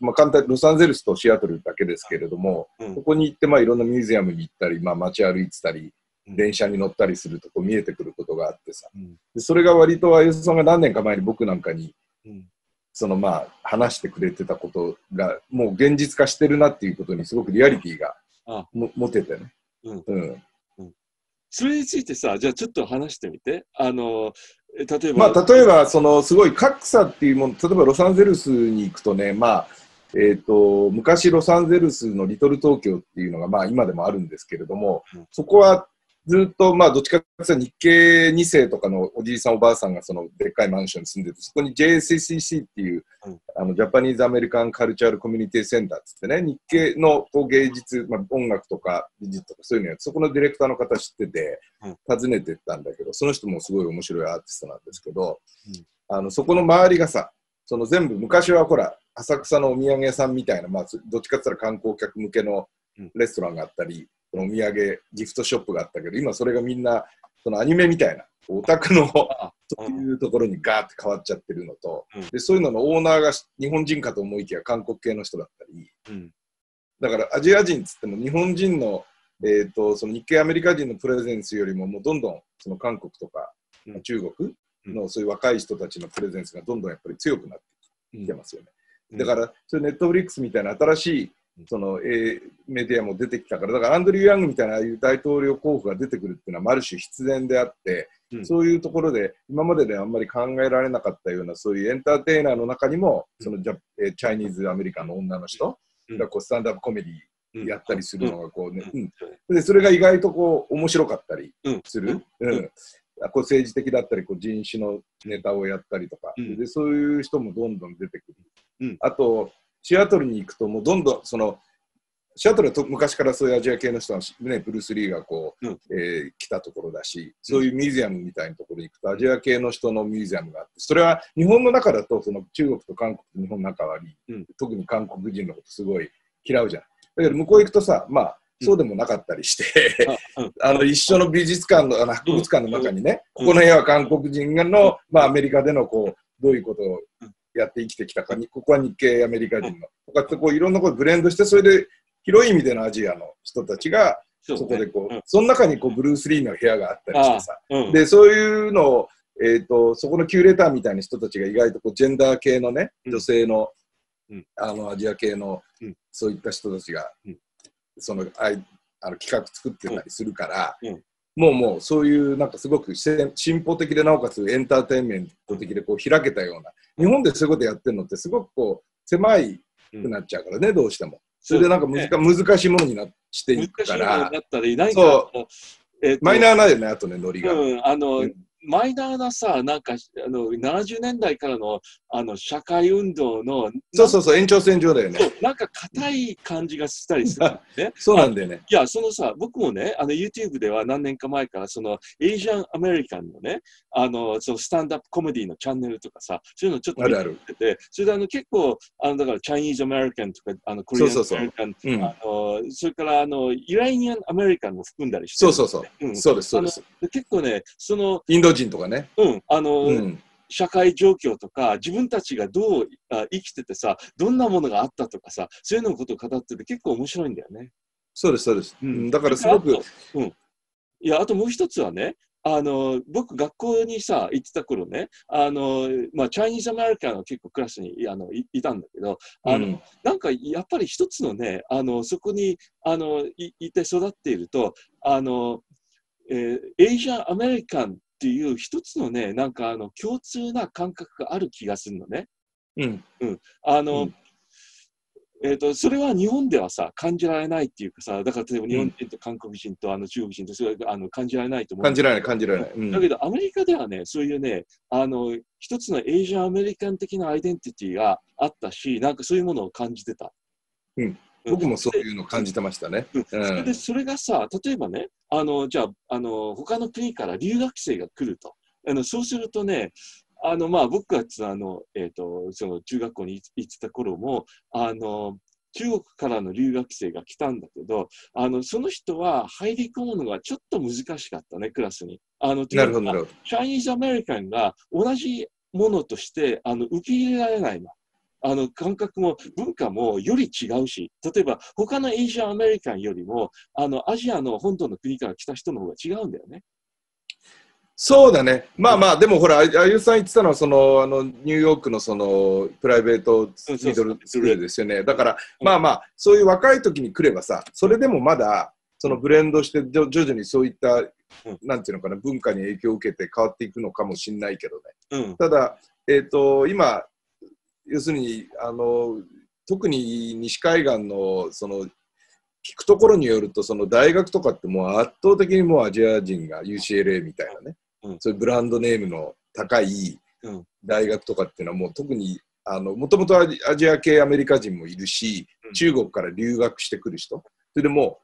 まあ、簡単にロサンゼルスとシアトルだけですけれども、うん。ここに行って、まあ、いろんなミュージアムに行ったり、まあ、街歩いてたり、うん。電車に乗ったりするとこう見えてくることがあってさ、うん。でそれが割とあゆさんが何年か前に僕なんかにうん。そのまあ話してくれてたことがもう現実化してるなっていうことにすごくリアリティがあも持ててね。うん。うん。それについてさ、じゃあちょっと話してみて。あの、え例えば、まあ、例えばそのすごい格差っていうもの例えばロサンゼルスに行くとね、まあえー、と昔ロサンゼルスのリトル東京っていうのがまあ今でもあるんですけれども、うん。そこはずっとまあどっちかというと日系2世とかのおじいさんおばあさんがそのでっかいマンションに住んでてそこに JSCC っていう、うん。あのジャパニーズ・アメリカン・カルチャール・コミュニティ・センターっつってね日系のこう芸術、まあ、音楽とか美術とかそういうのやつそこのディレクターの方知ってて、訪ねてったんだけどその人もすごい面白いアーティストなんですけど、うん。あのそこの周りがさその全部昔はほら浅草のお土産屋さんみたいな、まあ、どっちかって言ったら観光客向けのうん。レストランがあったり、お土産ギフトショップがあったけど今それがみんなそのアニメみたいなオタクのあそういうところにガーって変わっちゃってるのと、うん。でそういうののオーナーが日本人かと思いきや韓国系の人だったりうん。だからアジア人っつっても日本人の,、えー、とその日系アメリカ人のプレゼンスよりももうどんどんその韓国とか、うん。中国のそういう若い人たちのプレゼンスがどんどんやっぱり強くなってきてますよね。うん。だから、そういうネットフリックスみたいな新しいうん。その、えーメディアも出てきたから、だからアンドリュー・ヤングみたいなああいう大統領候補が出てくるっていうのは、まあある種必然であって、うん。そういうところで、今までであんまり考えられなかったような、そういうエンターテイナーの中にも、そのジャえーチャイニーズ・アメリカンの女の人うん。がこうスタンダップコメデうん。ィやったりするのがこうね、うん。うん。でそれが意外とこう面白かったりうん。する。うん。うん。こう政治的だったりこう人種のネタをやったりとか、うん。でそういう人もどんどん出てくる、うん。あとシアトルに行くともうどんどんそのシアトルはと昔からそういうアジア系の人は、ね、ブルース・リーがこう、うん。えー来たところだしそういうミュージアムみたいなところに行くとアジア系の人のミュージアムがあってそれは日本の中だとその中国と韓国と日本の仲悪い、うん。特に韓国人のことすごい嫌うじゃん。だけど向こう行くとさまあそうでもなかったりして、あ の一緒の美術館のあの博物館の中にね、うん。ここの部屋は韓国人の、まあ、アメリカでのこうどういうことをやって生きてきたかに、ここは日系アメリカ人の、とかってこういろんなことブレンドして、それで広い意味でのアジアの人たちが、そそこでこう、うん。その中にこうブルース・リーの部屋があったりしてさ、うん。でそういうのを、えー、とそこのキュレーターみたいな人たちが意外とこうジェンダー系のね、うん。女性の,、うん。あのアジア系の、うん。そういった人たちが、うん。そのあいあの企画作ってたりするから、うんもうもうそういうなんかすごく進進歩的でなおかつエンターテインメント的でこう開けたような日本でそういうことやってるのってすごくこう狭いくなっちゃうからね、どうしても。それでなんか難,、難しいものになしていくか難しいものらだったり、何かそ、えっとマイナーなんだよね、あとね、ノリが。うん、あの、うんマイナーなさ、なんか、あの、70年代からの、あの、社会運動の、そうそうそう、延長線上だよね。そうなんか硬い感じがしたりするね。そうなんだよね。いや、そのさ、僕もね、あの YouTube では何年か前から、その、エイジャン・アメリカンのね、あの、そのスタンダップコメディのチャンネルとかさ、そういうのちょっと見あるある。てて、それであの結構、あの、だから、チャイニーズ・アメリカンとか、あの、コリアン・そうそうそうアメリカン、うんあの、それから、あの、イラニアン・アメリカンも含んだりしてるそうそうそう。うんそうです、そうです。で結構ね、その、インド人とかね。うん、あの、うん。社会状況とか、自分たちがどうあ生きててさ、どんなものがあったとかさ、そういうのことを語ってて結構面白いんだよね。そうです、そうです。ううんん、だからすごくうん。いや、あともう一つはね、あの、僕、学校にさ、行ってた頃ね、あの、まあ、チャイニーズ・アメリカンの結構クラスにあのいいたんだけど、あの、うんなんかやっぱり一つのね、あのそこにあのいいて育っていると、あのえーエイジャン・アメリカンっていう一つのね、なんかあの共通な感覚がある気がするのね。うん。あの、うんえー、とそれは日本ではさ感じられないっていうかさだから例えば日本人と韓国人とあの中国人とそれがあの感じられないと思う感じられない、感じられない。うんだけどアメリカではねそういうねあの一つのエイジャン・アメリカン的なアイデンティティがあったしなんかそういうものを感じてた。うん僕もそういうの感じてましたね。うんうそれでん。それがさ、例えばね、あのじゃああの、他の国から留学生が来ると。あのそうするとね、あのまあ、僕があの、えー、とその中学校に行行ってた頃もあの、中国からの留学生が来たんだけど、あのその人は入り込むのがちょっと難しかったね、クラスに。あのなるほど。チャイニーズ・アメリカンが同じものとしてあの受け入れられないの。あの感覚も文化もより違うし、例えば他のエイジアンアメリカンよりも、あのアジアの本土の国から来た人の方が違うんだよね。そうだね。まあまあ、でもほら、あゆさん言ってたのは、その、あの、ニューヨークのその、プライベートミドルスクールですよね。だから、まあまあ、そういう若い時に来ればさ、それでもまだ、そのブレンドして徐々にそういった、なんていうのかな、文化に影響を受けて変わっていくのかもしれないけどね。うん、ただ、えっ、ー、と、今、要するに、あの、特に西海岸の、その、聞くところによると、その大学とかってもう圧倒的にもうアジア人が UCLA みたいなね、うん、そういうブランドネームの高い大学とかっていうのはもう特にもともとアジア系アメリカ人もいるし、中国から留学してくる人。それでも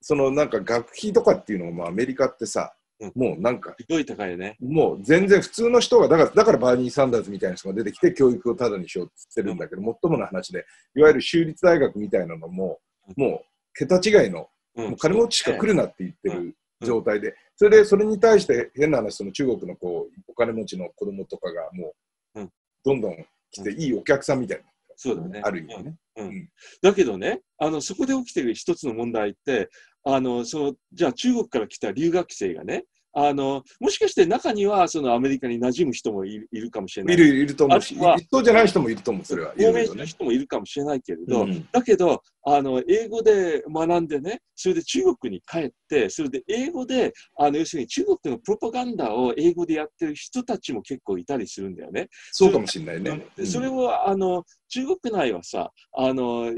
そのなんか学費とかっていうのもアメリカってさ、うん、もうなんかすごい高いね。もう全然普通の人がだからだからバーニー・サンダーズみたいな人が出てきて教育をただにしようって言ってるんだけど、もっともな話でいわゆる州立大学みたいなのももう桁違いの、もう金持ちしか来るなって言ってる状態で、それでそれに対して変な話、その中国のこうお金持ちの子供とかがもう、どんどん来て、いいお客さんみたいな。そうだね。ある意味ね。うん、だけどね、あのそこで起きてる一つの問題って、あのそのじゃあ中国から来た留学生がね、あのもしかして中にはそのアメリカに馴染む人もいるかもしれない。いるいると思うし、人じゃない人もいると思う、それは。亡命する人もいるかもしれないけれど、うん、だけどあの、英語で学んでね、それで中国に帰って、それで英語で、あの要するに中国のプロパガンダを英語でやってる人たちも結構いたりするんだよね。そうかもしれないね。それをあの中国内はさ、あの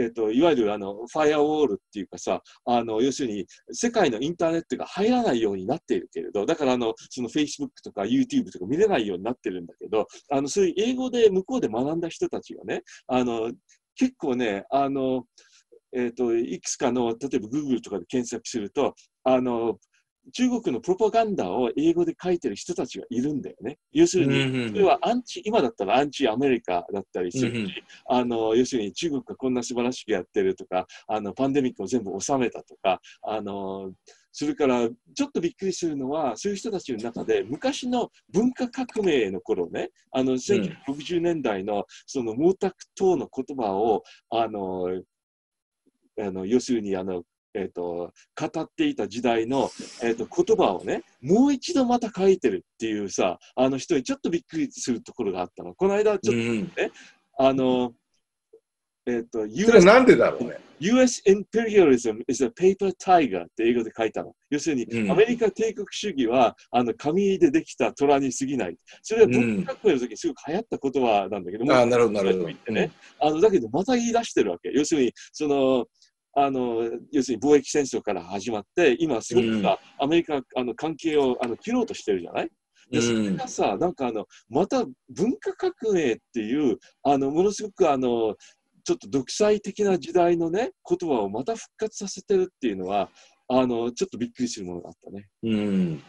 えーと、いわゆるあのファイアウォールっていうかさあの要するに世界のインターネットが入らないようになっているけれどだからあのその Facebook とか YouTube とか見れないようになってるんだけどあのそういう英語で向こうで学んだ人たちがねあの結構ねあの、えーといくつかの例えば Google とかで検索するとあの中国のプロパガンダを英語で書いてる人たちがいるんだよね。要するに、それはアンチ、今だったらアンチアメリカだったりするし、あの要するに中国がこんな素晴らしくやってるとか、あのパンデミックを全部収めたとか、あのそれからちょっとびっくりするのは、そういう人たちの中で昔の文化革命の頃ね、あの1960年代のその毛沢東の言葉を、あのあの要するにあのえーと、語っていた時代の、えーと、言葉をねもう一度また書いてるっていうさあの人にちょっとびっくりするところがあったのこの間ちょっとね、うん、あのえっ、ー、と US, なんでだろうね？US imperialism is a paper tiger って英語で書いたの。要するに、うん、アメリカ帝国主義はあの紙でできた虎に過ぎない。それは文化革命の時にすごく流行った言葉なんだけども、あなるほど、なるほど。ね、あのだけど、また言い出してるわけ。要するに、その、あの要するに貿易戦争から始まって、今すごくうん、アメリカあの関係をあの切ろうとしてるじゃない？でそれがさ、なんかあのまた文化革命っていうあのものすごくあのちょっと独裁的な時代のね言葉をまた復活させてるっていうのはあのちょっとびっくりするものがあったね。うん、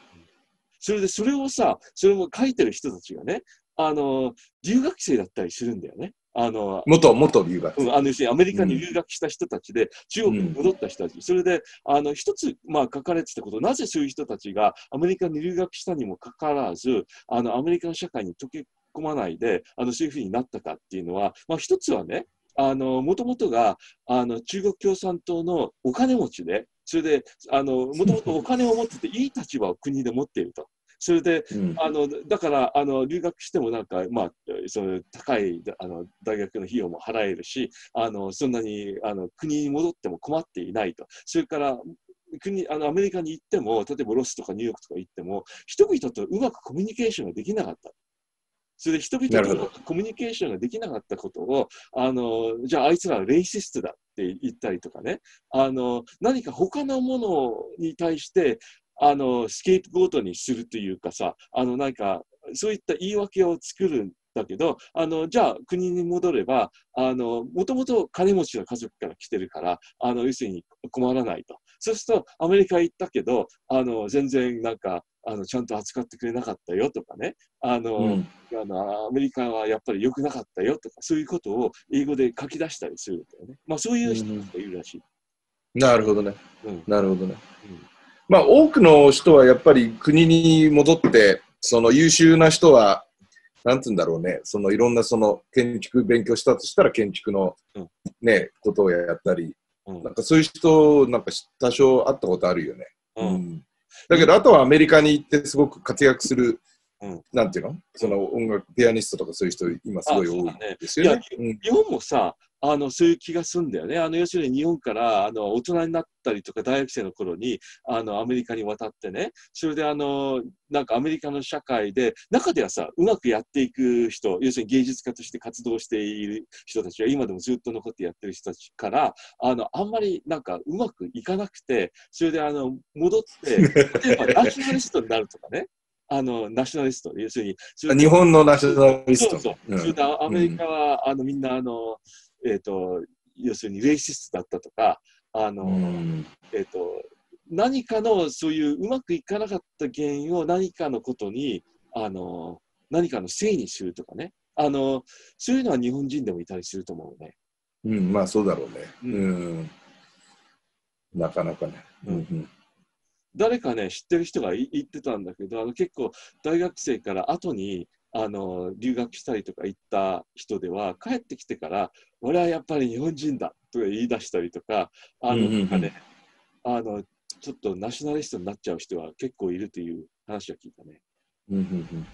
それでそれをさそれも書いてる人たちがねあの留学生だったりするんだよね。あの元元留学、うん、あの要するにアメリカに留学した人たちで、うん、中国に戻った人たち、うん、それであの一つ、まあ、書かれてたこと、なぜそういう人たちがアメリカに留学したにもかかわらず、あのアメリカの社会に溶け込まないで、あのそういうふうになったかっていうのは、まあ、一つはね、もともとがあの中国共産党のお金持ちで、それでもともとお金を持ってていい立場を国で持っていると。それで、うん、あのだからあの留学してもなんか、まあ、その高いあの大学の費用も払えるしあのそんなにあの国に戻っても困っていないと。それから国あのアメリカに行っても例えばロスとかニューヨークとか行っても人々とうまくコミュニケーションができなかった。それで人々とコミュニケーションができなかったことを、あのじゃああいつらレイシストだって言ったりとかね、あの何か他のものに対してあのスケープゴートにするというかさあのなんかそういった言い訳を作るんだけどあのじゃあ国に戻ればもともと金持ちの家族から来てるからあの要するに困らないと。そうするとアメリカ行ったけどあの全然なんかあのちゃんと扱ってくれなかったよとかね。あの、うん、あのアメリカはやっぱり良くなかったよとかそういうことを英語で書き出したりするんだよね、まあ、そういう人がいるらしい。うん、なるほどね、うん、なるほどね。うんまあ、多くの人はやっぱり国に戻って、その優秀な人はなんつうんだろうね、そのいろんなその建築勉強したとしたら建築のうん。ね、ことをやったり、うん。なんかそういう人、なんか多少会ったことあるよね。うん。うん。だけど、あとはアメリカに行ってすごく活躍する、うんなんていうの？その音楽、ピアニストとかそういう人、今すごい多いですよね。うん日本もさ、あのそういう気がするんだよね。あの要するに日本からあの大人になったりとか大学生の頃にあのアメリカに渡ってね、それであのなんかアメリカの社会で、中ではさ、うまくやっていく人、要するに芸術家として活動している人たちは今でもずっと残ってやってる人たちから、あのあんまりなんかうまくいかなくて、それであの戻って、例えばナショナリストになるとかね。あのナショナリスト、要するに、日本のナショナリスト。そうそう。うんアメリカは、あのみんなあの、えっ、と、要するにレイシストだったとか、あの、うんえっ、と、何かのそういううまくいかなかった原因を何かのことに、あの、何かのせいにするとかね。あの、そういうのは日本人でもいたりすると思うね。うん、まあそうだろうね。ううんん。なかなかね。うんうん誰かね、知ってる人がい言ってたんだけど、あの結構大学生から後にあの留学したりとか行った人では、帰ってきてから、俺はやっぱり日本人だとか言い出したりとか、あの、なんかね、あの、ちょっとナショナリストになっちゃう人は結構いるという話は聞いたね。うんうんうん